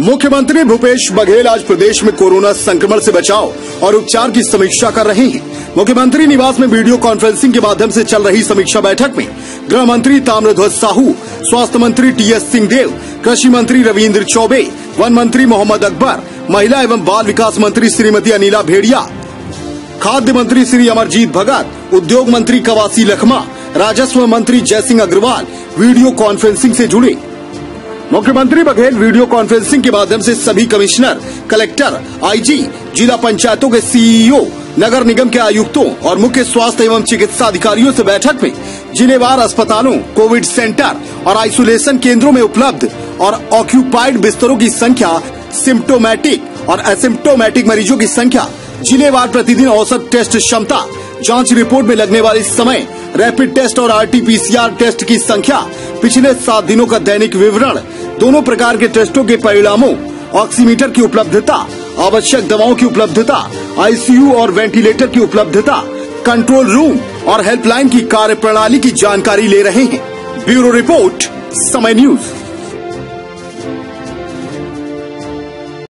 मुख्यमंत्री भूपेश बघेल आज प्रदेश में कोरोना संक्रमण से बचाव और उपचार की समीक्षा कर रहे हैं। मुख्यमंत्री निवास में वीडियो कॉन्फ्रेंसिंग के माध्यम से चल रही समीक्षा बैठक में गृह मंत्री ताम्रध्वज साहू, स्वास्थ्य मंत्री टी एस सिंहदेव, कृषि मंत्री रविन्द्र चौबे, वन मंत्री मोहम्मद अकबर, महिला एवं बाल विकास मंत्री श्रीमती अनिला भेड़िया, खाद्य मंत्री श्री अमरजीत भगत, उद्योग मंत्री कवासी लखमा, राजस्व मंत्री जयसिंह अग्रवाल वीडियो कॉन्फ्रेंसिंग से जुड़े। मुख्यमंत्री बघेल वीडियो कॉन्फ्रेंसिंग के माध्यम से सभी कमिश्नर, कलेक्टर, आईजी, जिला पंचायतों के सीईओ, नगर निगम के आयुक्तों और मुख्य स्वास्थ्य एवं चिकित्सा अधिकारियों से बैठक में जिलेवार अस्पतालों, कोविड सेंटर और आइसोलेशन केंद्रों में उपलब्ध और ऑक्यूपाइड बिस्तरों की संख्या सिम्टोमेटिक और असिम्टोमेटिक मरीजों की संख्या, जिलेवार प्रतिदिन औसत टेस्ट क्षमता, जाँच रिपोर्ट में लगने वाले समय, रैपिड टेस्ट और आरटीपीसीआर टेस्ट की संख्या, पिछले सात दिनों का दैनिक विवरण दोनों प्रकार के टेस्टों के परिणामों, ऑक्सीमीटर की उपलब्धता, आवश्यक दवाओं की उपलब्धता, आईसीयू और वेंटिलेटर की उपलब्धता, कंट्रोल रूम और हेल्पलाइन की कार्य प्रणाली की जानकारी ले रहे हैं। Bureau report, Samay news.